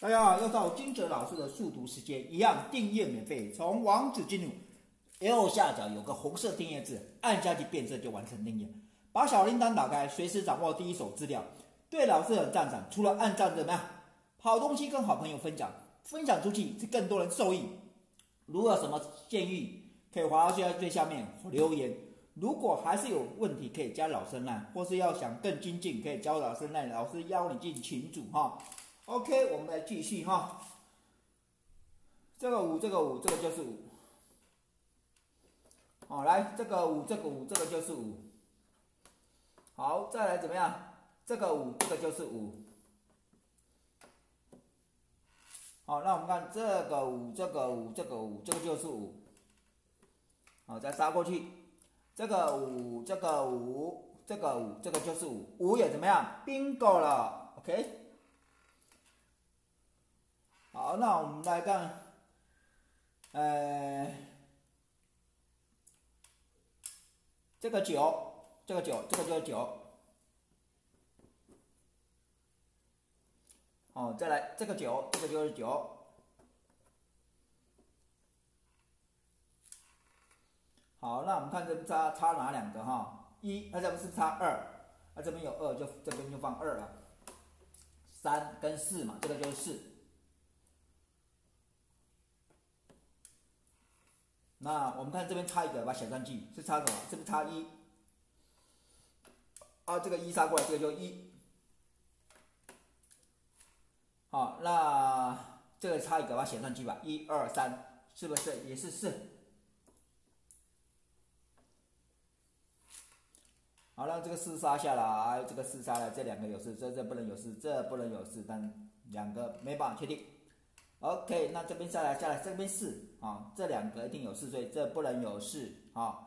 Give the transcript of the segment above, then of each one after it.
大家好，又到金哲老师的速读时间，一样订阅免费。从网址进入右下角有个红色订阅字，按下去变色就完成订阅。把小铃铛打开，随时掌握第一手资料。对老师很赞赏，除了按赞怎么样？好东西跟好朋友分享，分享出去，是更多人受益。如果有什么建议，可以滑到最最下面留言。如果还是有问题，可以加老师那，或是要想更精进，可以加老师那，老师邀你进群组哈。OK，我们来继续哈。这个五，这个五，这个就是五。好，来这个五，这个五，这个就是五。好，再来怎么样？这个五，这个就是五。好，那我们看这个五，这个五，这个五，这个就是五。好，再杀过去。这个五，这个五，这个五，这个就是五。五也怎么样？bingo 了，OK。好，那我们来看，呃，这个九，这个九，这个就是九。哦，再来这个九，这个就是九。好，那我们看这差差哪两个哈？一，那这边是差二，那这边有二，就这边就放二了。三跟四嘛，这个就是四。那我们看这边差一个，把写上去，是差什么？是不是差一？啊，这个一杀过来，这个就一。好，那这个差一个，把写上去吧。一二三，是不是也是四？好了，这个四杀下来，这个四杀来，这两个有事，这这不能有事，这不能有事，但两个没办法确定。OK，那这边下来下来，这边四啊，这两个一定有四，所以这不能有四啊。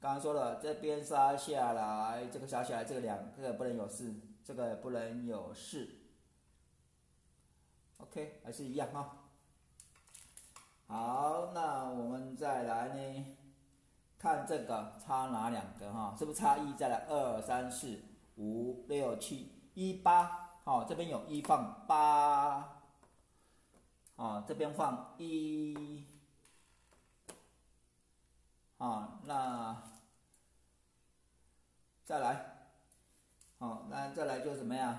刚刚说了，这边杀下来，这个杀下来，这个两个不能有四，这个不能有四。OK，还是一样哈。好，那我们再来呢，看这个差哪两个哈？是不是差一？再来二三四五六七一八，好，这边有一放八。啊，这边放一，啊，那再来，好，那再来就怎么样？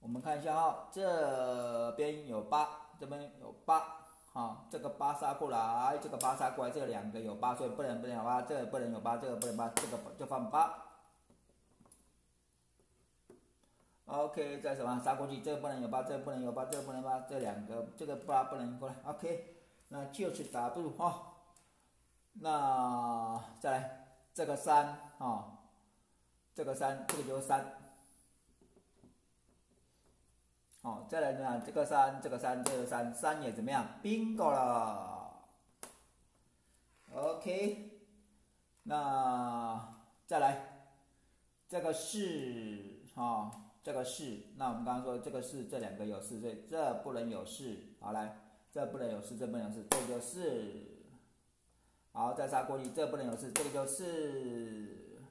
我们看一下哈，这边有八，这边有八，好，这个八杀过来，这个八杀过来，这两个有八，所以不能不能有八，这个不能有八，这个不能八，这个就放八。OK，再什么杀过去？这个不能有八，这个不能有八，这个不能八，这两个这个八不能过来。OK，那就是 W 哈。那再来这个三啊，这个三，这个就是三。好，再来呢，这个三，这个三，这个三，三也怎么样？Bingo 了。OK，那再来这个四啊。这个是，那我们刚刚说这个是这两个有四，所以这不能有四。好来，这不能有四，这不能有四，这就是。好，再杀过去，这不能有四，这个就是。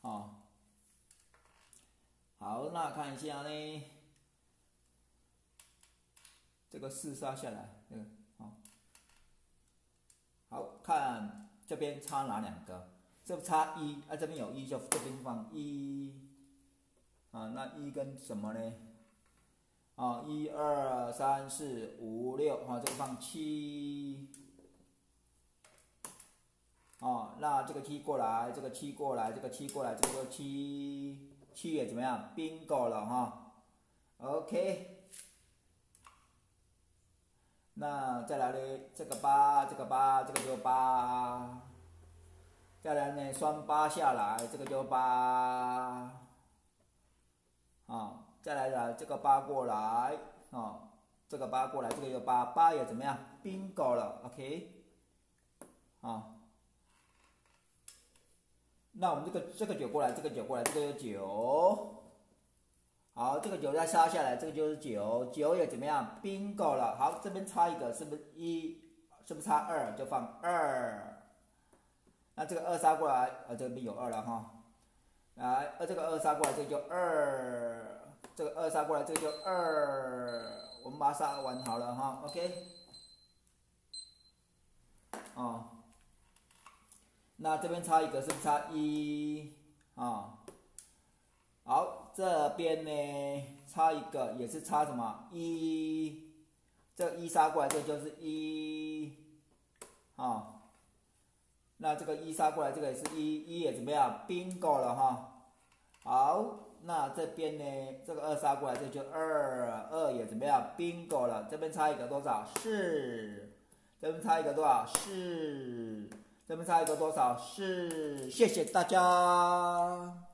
好，好，那看一下呢，这个四杀下来，这个好，好看这边差哪两个？这不差一，啊这边有一就这边放一，啊那一跟什么呢？啊一二三四五六，啊这个放七，哦那这个七过来，这个七过来，这个七过来，这个七七也怎么样？bingo 了哈，OK，那再来呢？这个八，这个八，这个就八。再来呢，双八下来，这个就八，啊，再来了这个八过来，啊，这个八过来，这个又八，八也怎么样？bingo 了，OK，啊，那我们这个这个九过来，这个九过来，这个有九，好，这个九再杀下来，这个就是九，九也怎么样？bingo 了，好，这边差一个，是不是一？是不是差二？就放二。那这个二杀过来，呃，这边有二了哈。来，呃，这个二杀过来，这就二，这个二杀过来，这就二，我们把它杀完好了哈，OK，哦，那这边差一个是不是差一啊？好，这边呢差一个也是差什么一？这一杀过来，这就是一，啊。那这个一杀过来，这个也是一，一也怎么样？bingo 了哈。好，那这边呢，这个二杀过来，这就二，二也怎么样？bingo 了。这边差一个多少？四。这边差一个多少？四。这边差一个多少？四。谢谢大家。